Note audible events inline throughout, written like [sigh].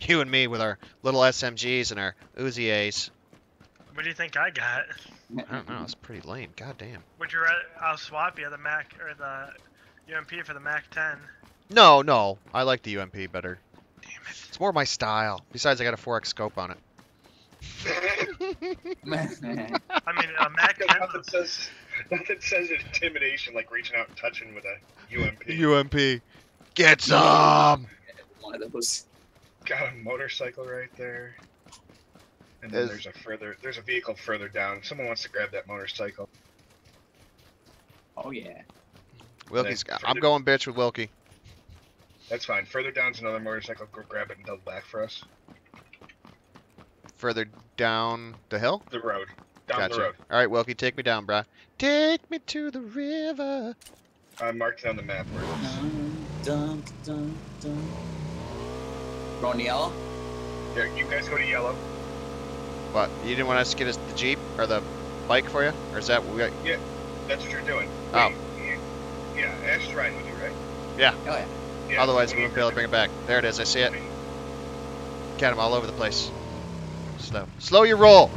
You and me with our little SMGs and our Uzi A's. What do you think I got? I don't know. It's pretty lame. God damn. Would you rather? I'll swap you the Mac or the UMP for the Mac 10. No, no. I like the UMP better. Damn it. It's more my style. Besides, I got a 4x scope on it. [laughs] I mean, a Mac 10. nothing says nothing says intimidation like reaching out and touching with a UMP. UMP. Get some! One of those. Got a motorcycle right there. And then Is- there's a further there's a vehicle further down. Someone wants to grab that motorcycle. Oh yeah. Wilkie's. Then I'm going bitch with Wilkie. That's fine. Further down's another motorcycle. Go grab it and double back for us. Further down the hill? The road. Down Gotcha. the road. All right, Wilkie, take me down, bruh. Take me to the river. I marked it on the map where it is. Dun, dun, dun, dun. Going to yellow? Yeah, you guys go to yellow. What? You didn't want us to get us the jeep or the bike for you, or is that what we got? Yeah, That's what you're doing. Oh. Wait, you- yeah, Ash is riding with you, right? Yeah. Oh yeah. Yeah. Otherwise, we do won't be able to bring it back. There it is. I see it. Got him all over the place. Slow. Slow your roll.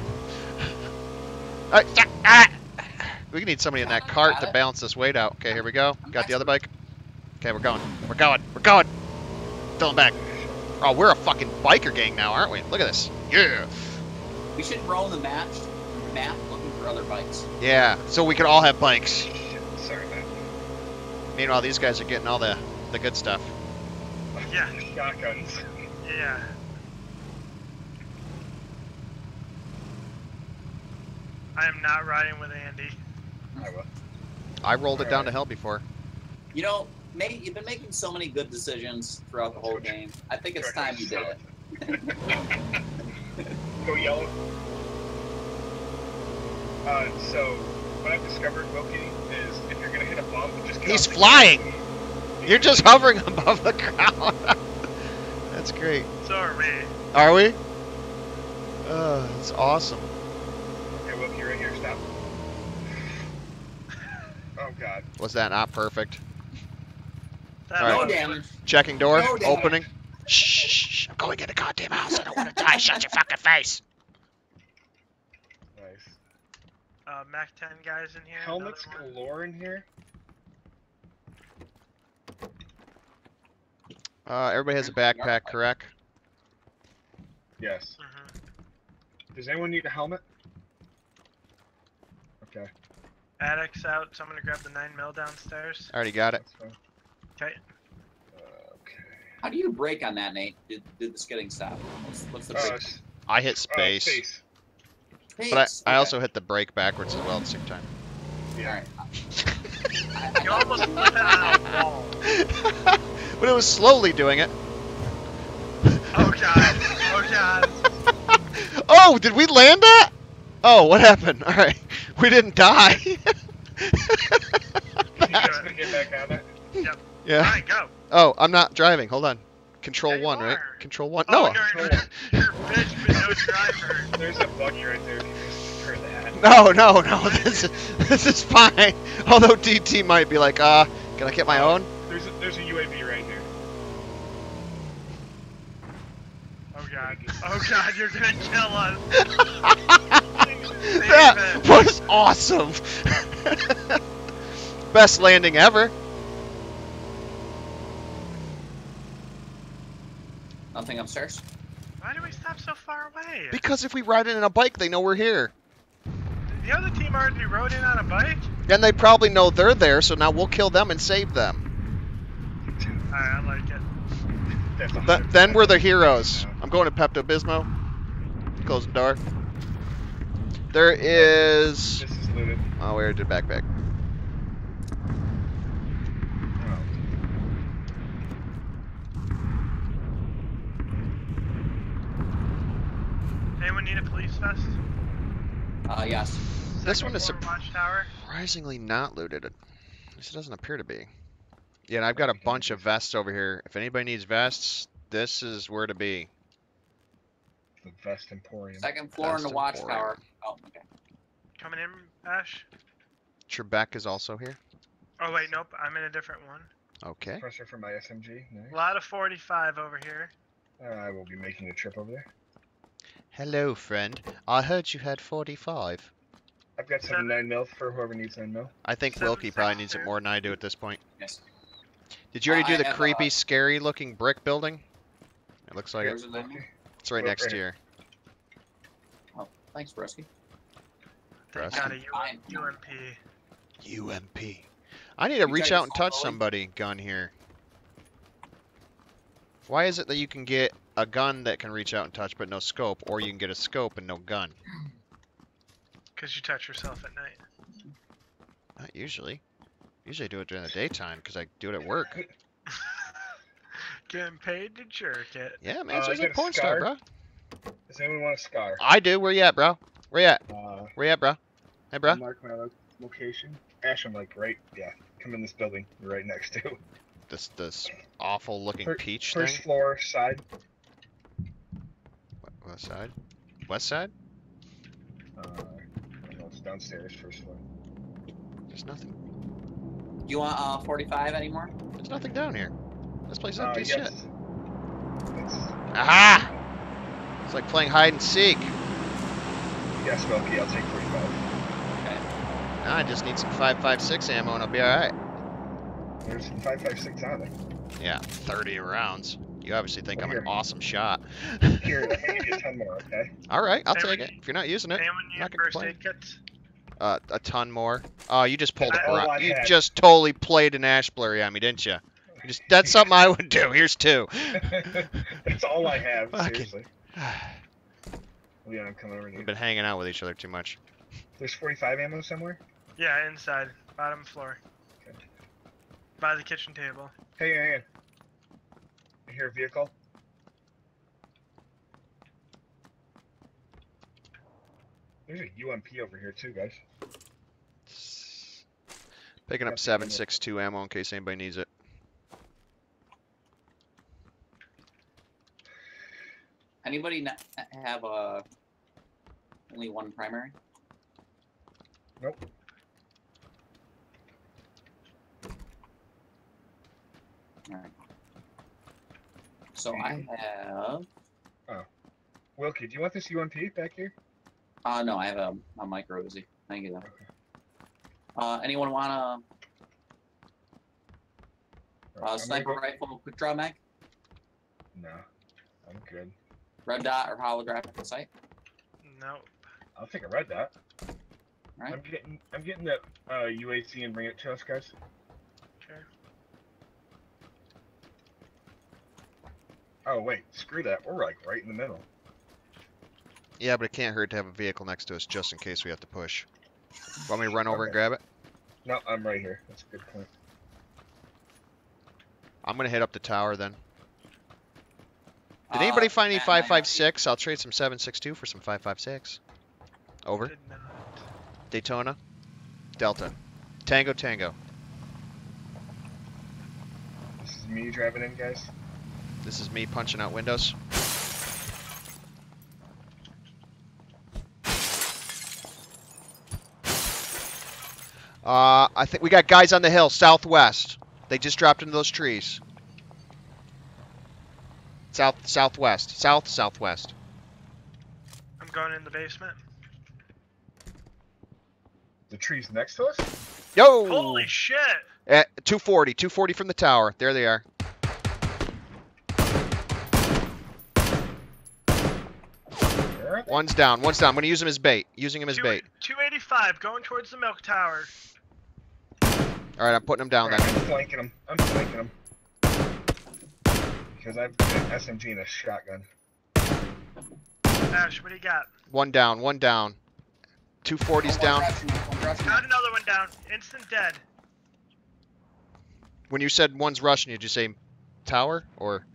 All right, ah, ah. We need somebody in that cart to balance this weight out. Okay, here we go. Got the other bike. Okay, we're going. We're going. We're going. Fill him back. Oh, we're a fucking biker gang now, aren't we? Look at this. Yeah. We should roll the match map looking for other bikes. Yeah. So we could all have bikes. Shit, sorry, man. Meanwhile, these guys are getting all the the good stuff. Yeah. Shotguns. Yeah. I am not riding with Andy. I will. I rolled it down to hell before. You know, May, you've been making so many good decisions throughout the whole game. I think it's time you did it. [laughs] Go yellow. Uh, so what I've discovered, Wilkie, is if you're gonna hit a bump, just get He's flying! gas. You're just hovering above the ground. [laughs] That's great. So are we. Are we? Uh, it's awesome. Okay, Wilkie, right here. Stop. [laughs] Oh God. Was that not perfect? That All right. No damage. Checking door, No damage. opening. Shh, shh, shh, I'm going in the goddamn house. I don't want to die. Shut your fucking face. Nice. Uh, Mac 10 guys in here. Helmets galore in here. Uh, everybody has a backpack, correct? Yes. Mhm. Does anyone need a helmet? Okay. Addicts out, so I'm gonna grab the 9 mil downstairs. I already got it. That's fine. Okay. Uh, okay. How do you brake on that, Nate? Did, did the skidding stop? What's, what's the Uh, brake? s- I hit uh, space, space. but Pace. I, I also hit the brake backwards as well at the same time. Yeah. Alright. [laughs] You almost put that on a wall. [laughs] but it was slowly doing it. Oh god. Oh god. [laughs] oh, did we land that? Oh, what happened? All right, we didn't die. You guys get back on it? Yeah. Alright, go. Oh, I'm not driving. Hold on. Control Yeah, you one, right? Control one. Oh, No. you're, [laughs] you're, you're bitch, but no driver. [laughs] There's a buggy right there. If you guys heard that. No, no, no. [laughs] This is this is fine. Although DT might be like, uh, can I get my own? There's a, there's a UAV right here. Oh god. Oh god, you're gonna kill us. That it. was awesome. Best landing ever. Nothing upstairs? Why do we stop so far away? Because if we ride in on a bike, they know we're here. The other team already rode in on a bike? Then they probably know they're there, so now we'll kill them and save them. [laughs] Alright, I like it. That's Th- then we're the heroes. I'm going to Pepto Bismol. Close the door. There is. This is looted. Oh, we already did backpack. Anyone need a police vest? Uh, yes. This one is Second floor watchtower. surprisingly not looted. At least it doesn't appear to be. Yeah, and I've got a bunch of vests over here. If anybody needs vests, this is where to be. The Vest Emporium. Second floor in the Best watchtower. Oh, okay. Coming in, Ash? Trebek is also here. Oh wait, nope, I'm in a different one. Okay. Pressure for my SMG. Nice. A lot of 45 over here. I will be making a trip over there. Hello, friend. I heard you had 45. I've got 79 mil for whoever needs 9 mil. I think Seven Wilkie probably needs it more than I do at this point. Yes. Did you already Uh, do I the have, creepy, uh, scary looking brick building? It looks like it. Here's a nine mil. Okay. It's right Well, next right to here. you. Thanks, Brusky. They Press. got a U- UMP. UMP. I need to You reach out and touch somebody gun here. Why is it that you can get a gun that can reach out and touch but no scope, or you can get a scope and no gun? Because you touch yourself at night. Not usually. Usually I do it during the daytime because I do it at work. [laughs] Getting paid to jerk it. Yeah, man, Uh, it's I just a got a porn star, bro. Does anyone want a scar? I do. Where you at, bro? Where you at? Uh, Where you at, bro? Hey, bro. Mark my location. Ash, I'm like right. Yeah, come in this building. You're right next to. This this awful looking Fir- peach First thing. floor side. Wh- West side. West side. Uh, I know, it's downstairs, first floor. There's nothing. You want uh 45 anymore? There's nothing down here. This place is Uh, empty as yes. shit. It's, Aha! It's like playing hide and seek. yes, Wilkie, I'll take 45. Now I just need some 5.56 ammo and I'll be alright. There's some 556 on it. Yeah, 30 rounds. You obviously think I'm an awesome shot. Here, let me give you a ton more, okay? [laughs] Alright, I'll Hey, take when it. If you're not using it, Anyone need not gonna first aid kits? uh, a ton more. Oh, you just pulled a That's all bra- I You had. just totally played an Ashblury on me, didn't you? you just, that's [laughs] something I would do. Here's two. [laughs] That's all I have, Fucking- seriously. Yeah, I'm coming over to We've been hanging out with each other too much. There's 45 ammo somewhere? Yeah, inside. Bottom floor. Okay. By the kitchen table. Hey, hey, hey. I hear a vehicle. There's a UMP over here too, guys. Picking up 762 ammo in case anybody needs it. Anybody have a only one primary? Nope. Alright. So I have Oh, Wilkie, do you want this UMP back here? uh no, I have a, a micro Uzi. Thank you though. Uh anyone wanna Alright, uh sniper go- rifle quick draw mag? No, I'm good. Red dot or holographic sight? Nope. I'll take a red dot. Alright. I'm getting, I'm getting the uh, UAZ and bring it to us, guys. Okay. Oh wait, screw that. We're like right in the middle. Yeah, but it can't hurt to have a vehicle next to us just in case we have to push. Want me to run over and grab it? No, I'm right here. That's a good point. I'm gonna hit up the tower then. Did Uh, anybody find any Matt, Matt, 556? I'll trade some 762 for some 556. Over. Daytona. Delta. Tango Tango. This is me driving in, guys. This is me punching out windows. Uh, I think we got guys on the hill, southwest. They just dropped into those trees. South, southwest, south, southwest. I'm going in the basement. The trees next to us? Yo! Holy shit! At 240, 240 from the tower. There they are. Where are they? One's down, one's down. I'm gonna use him as bait. Using him as Two- bait. 285 going towards the milk tower. All right, I'm putting him down Alright, then. I'm flanking him. I'm flanking him Because I've got an SMG and a shotgun. Ash, what do you got? One down, one down. 240's One down. rushing, one rushing. Got another one down. Instant dead. When you said one's rushing, did you say tower or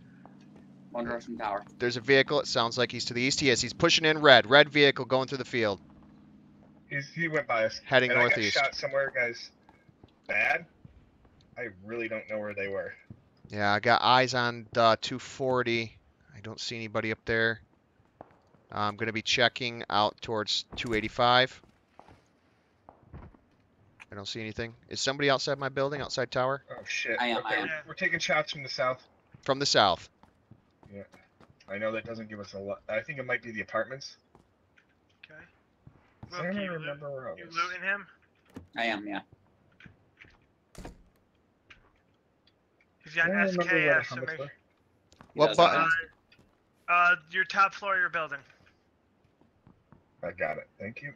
One rushing tower. there's a vehicle? It sounds like he's to the east. He is. He's pushing in red. Red vehicle going through the field, He's, he went by us. heading and northeast. I got shot somewhere, guys. Bad. I really don't know where they were. Yeah, I got eyes on uh, 240. I don't see anybody up there. I'm gonna be checking out towards 285. I don't see anything. Is somebody outside my building, outside tower? Oh shit. I am, I okay, am. We're, we're taking shots from the south. From the south. I know that doesn't give us a lot. I think it might be the apartments. Okay. Does Wilkie, anyone you, remember where I was. you was? looting him? I am, yeah. He's got Anyone remember where SKS, so helmets make What does button? Uh, uh, your top floor of your building. I got it. Thank you.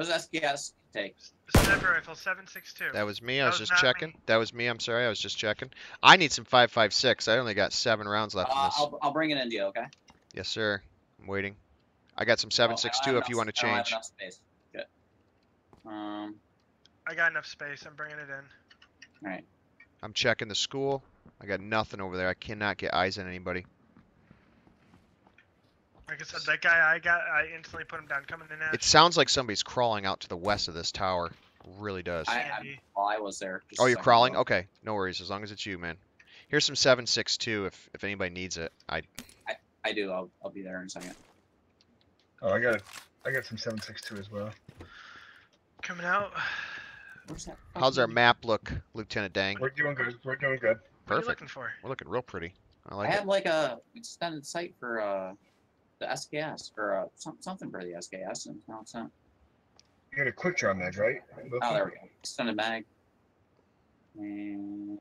What does SKS take? Sniper rifle 762. That was me. I That was was just checking. me. That was me. I'm sorry. I was just checking. I need some 556. I only got seven rounds left in Uh, this. I'll, I'll bring it into you, okay? Yes, sir. I'm waiting. I got some Oh, I don't 762 have if you want to I have change. enough space. Good. Um, I got enough space. I'm bringing it in. alright. I'm checking the school. I got nothing over there. I cannot get eyes on anybody. Like I said, that guy I got, I instantly put him down. Coming in now. It sounds like somebody's crawling out to the west of this tower. Really does. I, I, well, I was there. oh, you're crawling? ago. Okay. No worries. As long as it's you, man. Here's some 762 if if anybody needs it. I I do. I'll, I'll be there in a second. Oh, I got it. I got some 762 as well. Coming out. That? How's our map look, Lieutenant Dang? We're doing good. We're doing good. Perfect. What are you looking for? We're looking real pretty. I I like it. have like a extended site for uh the SKS or uh, some, something for the SKS, and no, it's not. You got a quick draw mag, right? Oh, there we go. Extended mag. And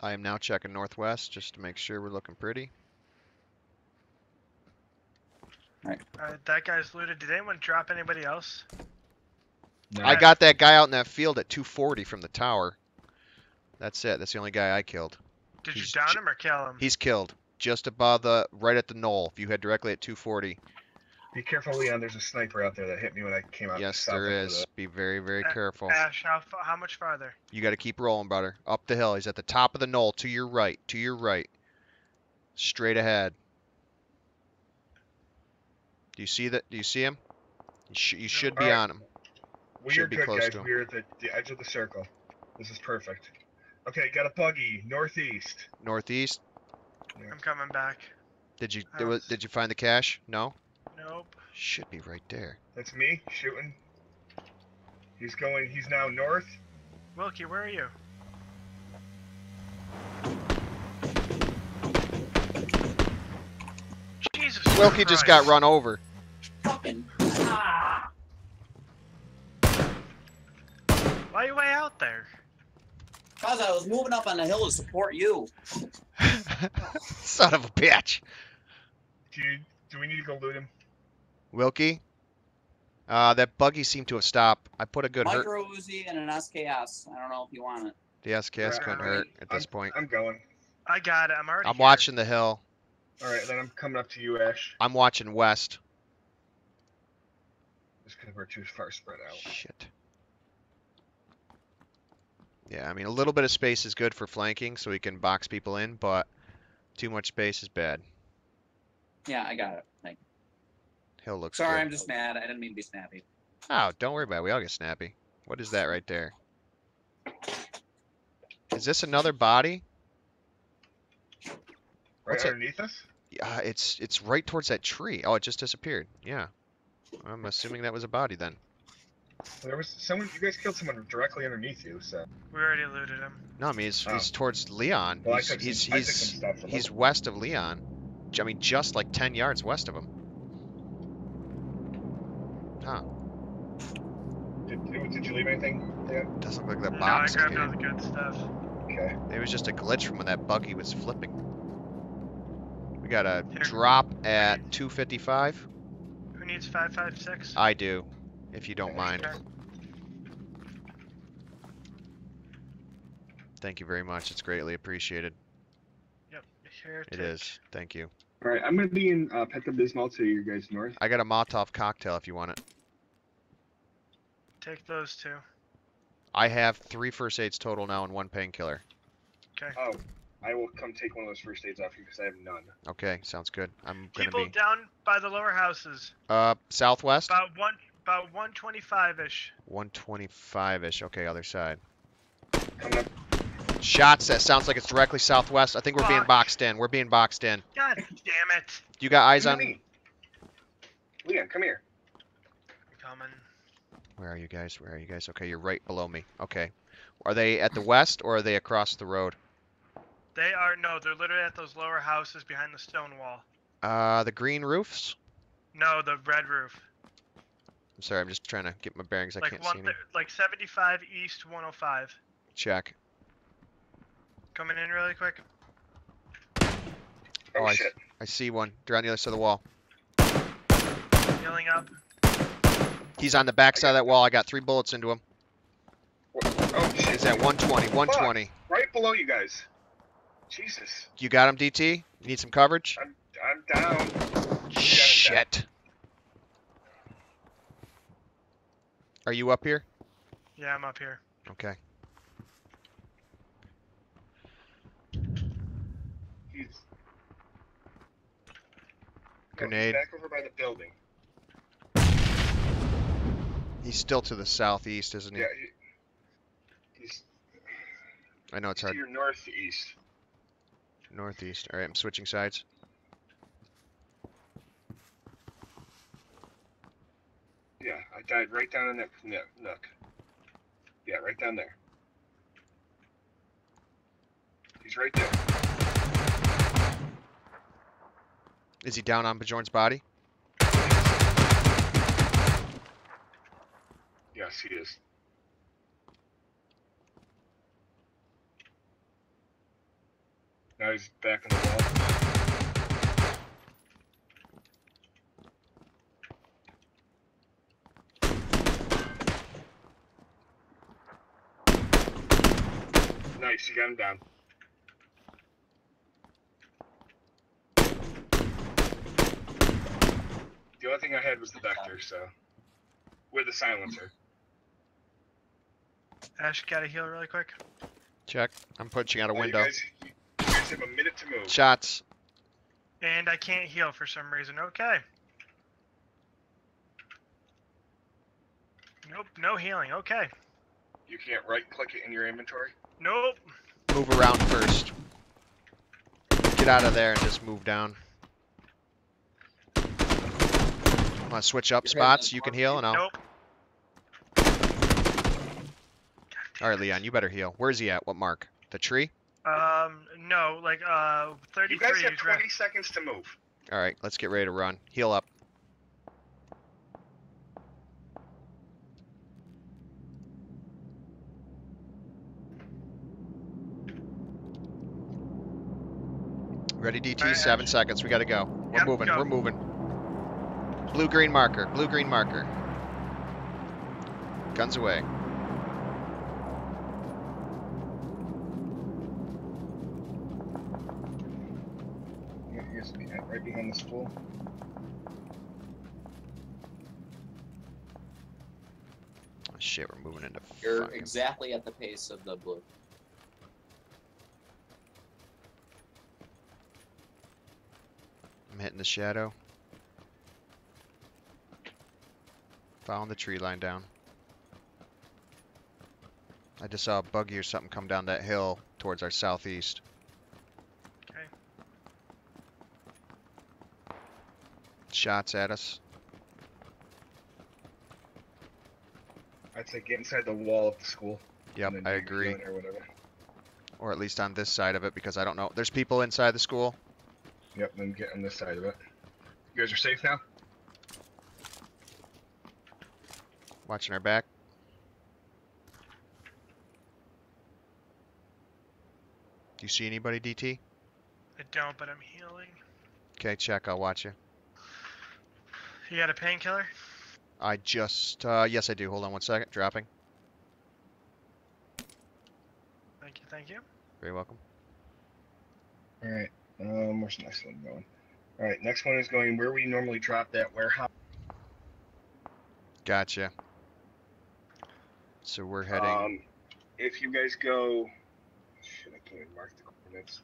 I am now checking northwest just to make sure we're looking pretty. Uh, that guy's looted. Did anyone drop anybody else? No. I got that guy out in that field at 240 from the tower. That's it. That's the only guy I killed. Did He's you down him or kill him? He's killed just above the right at the knoll. If you head directly at 240, Be careful, Leon. There's a sniper out there that hit me when I came out. yes, south there into is. the- Be very, very Uh, careful. Ash, how, how much farther? You got to keep rolling, brother. Up the hill. He's at the top of the knoll. To your right. To your right. Straight ahead. Do you see that? Do you see him? You, sh- you should be Alright. on him. We Should are be good, close guys. to him. We're at the, the edge of the circle. This is perfect. Okay, got a buggy northeast. Northeast. I'm coming back. Did you I was- Did you find the cache? No. Nope. Should be right there. That's me shooting. He's going. He's now north. Wilkie, where are you? Jesus. Wilkie just got run over. fucking Why are you way out there? Cause I was moving up on the hill to support you. Son of a bitch. Do you, do we need to go loot him? Wilkie. Uh, that buggy seemed to have stopped. I put a good hurt. Micro Uzi and an SKS. I don't know if you want it. The SKS couldn't Right. hurt at this point. I'm going. I got it. I'm already. I'm here. watching the hill. All right, then I'm coming up to you, Ash. I'm watching west. Just because we're too far spread out. Shit. Yeah, I mean, a little bit of space is good for flanking so we can box people in, but too much space is bad. Yeah, I got it. Thank you. Hill looks Sorry, good. I'm just mad. I didn't mean to be snappy. Oh, don't worry about it. We all get snappy. What is that right there? Is this another body? Right What's it? underneath us? Uh, it's it's right towards that tree. Oh, it just disappeared. Yeah. I'm assuming that was a body then. There was someone. You guys killed someone directly underneath you. So. We already looted him. No, I mean he's, Oh. he's towards Leon. Well, he's he's some he's, he's west of Leon. I mean just like 10 yards west of him. Huh. Did, did, did you leave anything? Yeah. Doesn't look like that No, I box. grabbed all the good stuff. Okay. It was just a glitch from when that buggy was flipping. We got a Here. drop at 255. Who needs 556? I do, if you don't mind. Thank you very much. It's greatly appreciated. Yep. Here. It take- is. Thank you. All right, I'm gonna be in uh, Pet Bismol to you guys north. I got a Molotov cocktail if you want it. Take those two. I have three first aids total now and one painkiller. Okay. Oh, I will come take one of those first aids off you because I have none. Okay, sounds good. I'm gonna be. People down by the lower houses. uh southwest, About one. About 125 ish. 125ish. Okay, other side. Shots. That sounds like it's directly southwest. I think we're being boxed in. We're being boxed in. God damn it. You got eyes on? me. Leon, come here. Coming. Where are you guys? Where are you guys? Okay, you're right below me. Okay. Are they at the west or are they across the road? They are no, they're literally at those lower houses behind the stone wall. Uh, the green roofs. No, the red roof. I'm sorry, I'm just trying to get my bearings. I like can't one, see any. like 75 east, 105. Check. Coming in really quick. Oh, Oh, I, shit. I see one. They're on the other side of the wall. Healing up. He's on the back side of that wall. I got three bullets into him. Oh shit. He's at 120. 120. Right below you guys. Jesus. You got him, DT? You need some coverage? I'm I'm down. Shit. Are you up here? Yeah, I'm up here. Okay. He's No, he's Grenade. back over by the building. He's still to the southeast, isn't he? Yeah. He, he's I know it's to hard. your northeast. Northeast. All right, I'm switching sides. Yeah, I died right down in that nook. Yeah, right down there. He's right there. Is he down on Bajorn's body? Yes, he is. Now he's back in the wall. Nice, you got him down. The only thing I had was the vector, so with the silencer. Ash, gotta heal really quick. Check. I'm punching out a Uh, you window. guys- you guys have a minute to move. Shots. And I can't heal for some reason. Okay. Nope, no healing. Okay. You can't right click it in your inventory. Nope. Move around first. Get out of there and just move down. Want to switch up You're spots? You can heal and I'll. Nope. All right, Leon, you better heal. Where's he at? What mark? The tree? Um, no, like, uh, 33. You guys have is right. 20 seconds to move. All right, let's get ready to run. Heal up. Ready, DT? Alright, Seven Ash. seconds. We gotta go. We're Yep, moving. go. We're moving. Blue green marker. Blue green marker. Guns away. Here's right behind the school. Oh, shit, we're moving into You're fucking- exactly at the pace of the blue. I'm hitting the shadow. Following the tree line down. I just saw a buggy or something come down that hill towards our southeast. Okay. Shots at us. I'd say get inside the wall of the school. Yep, I agree. Or whatever. Or at least on this side of it because I don't know. There's people inside the school. Yep, then get on this side of it. You guys are safe now? Watching our back. Do you see anybody, DT? I don't, but I'm healing. Okay, check. I'll watch you. You got a painkiller? I just, uh, yes, I do. Hold on one second. Dropping. Thank you, thank you. Very welcome. Alright. Um, where's the next one going? Alright, next one is going where we normally drop that warehouse. Gotcha. So we're heading. Um, if you guys go, shit, I can't even mark the coordinates.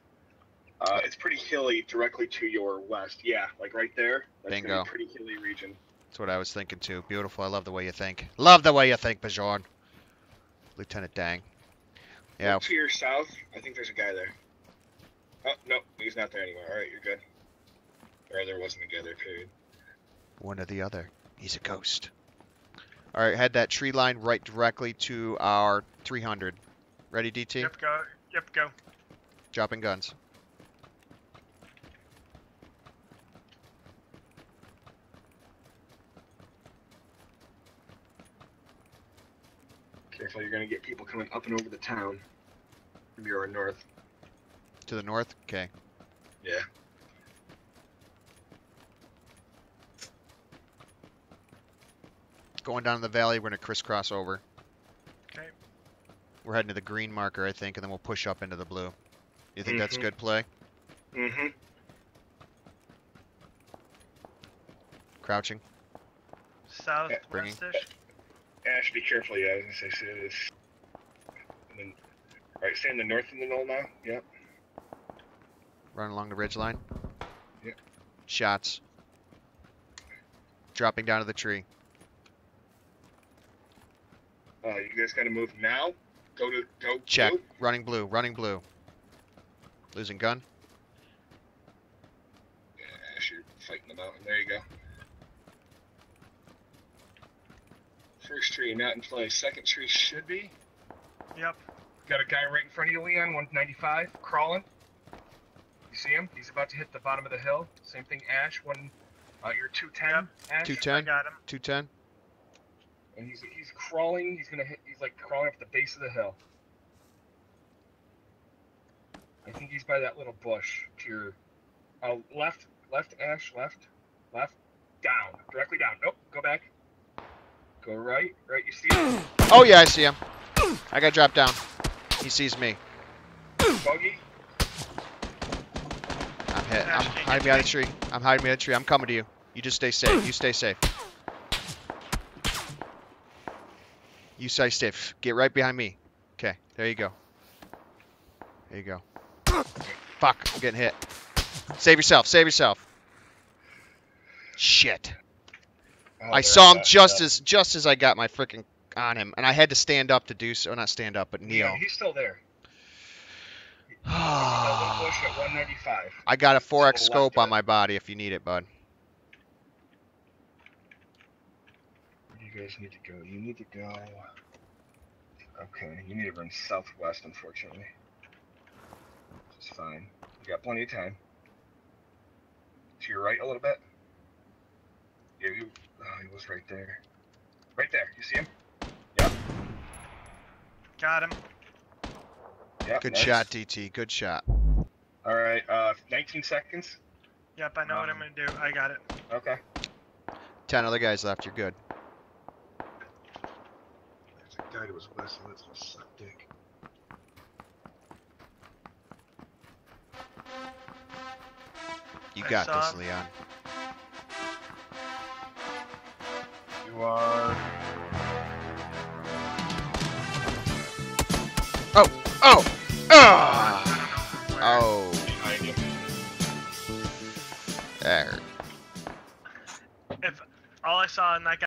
Uh, it's pretty hilly directly to your west. Yeah, like right there. That's gonna be Bingo. a pretty hilly region. That's what I was thinking too. Beautiful. I love the way you think. Love the way you think, Bajon. Lieutenant Dang. Yeah. Look to your south, I think there's a guy there. Oh no, he's not there anymore. All right, you're good. Or there wasn't a guy. Period. One or the other. He's a ghost. All right, head that tree line right directly to our 300. Ready, DT? Yep, go. Yep, go. Dropping guns. Careful, you're gonna get people coming up and over the town. From your north. To the north? Okay. Yeah. Going down the valley, we're gonna crisscross over. Okay. We're heading to the green marker, I think, and then we'll push up into the blue. You think that's Mhm. good play? Mm-hmm. Crouching. Southwest ish. Ash, be careful, yeah, as I say this. And then, alright, stay in the north of the knoll now. Yep. Running along the ridge line. Yep. Shots. Dropping down to the tree. Uh, you guys gotta move now. Go to go. Check. blue. Running blue. Running blue. Losing gun. Yeah, Ash, you're fighting the mountain. There you go. First tree not in play. Second tree should be. Yep. Got a guy right in front of you, Leon. 195, crawling. You see him? He's about to hit the bottom of the hill. Same thing, Ash. One. Uh, you're 210. Ash. 210. I got him. 210. And he's he's crawling. He's gonna hit. He's like crawling up the base of the hill. I think he's by that little bush to your uh, left. Left, Ash. Left. Left. Down. Directly down. Nope. Go back. Go right. Right. You see him? Oh yeah, I see him. I got dropped down. He sees me. Buggy. I'm hit. I'm hiding behind a tree. I'm hiding behind a tree. I'm coming to you. You just stay safe. You stay safe. You stay safe. Get right behind me. Okay, there you go. There you go. Fuck, I'm getting hit. Save yourself. Save yourself. Shit. Oh, I saw him back just as just as I got my freaking on him, and I had to stand up to do so. Not stand up, but kneel. Yeah, he's still there. He's in that little bush at 195. [sighs] I got a 4x the scope on my body if you need it, bud. Where do you guys need to go? You need to go. Okay, you need to run southwest, unfortunately. Which is fine. You got plenty of time. To your right a little bit. Yeah, you. Oh, he was right there. Right there. You see him? Yep. Got him. Yeah. Good nice. shot, DT. Good shot. All right. Uh, 19 seconds. Yep, I know what I'm Um, gonna do. I got it. Okay. Ten other guys left. You're good. There's a guy that was west, and that's gonna suck dick. You I got this, him. Leon. You are. Oh! Ah! Oh! There. If all I saw in that guy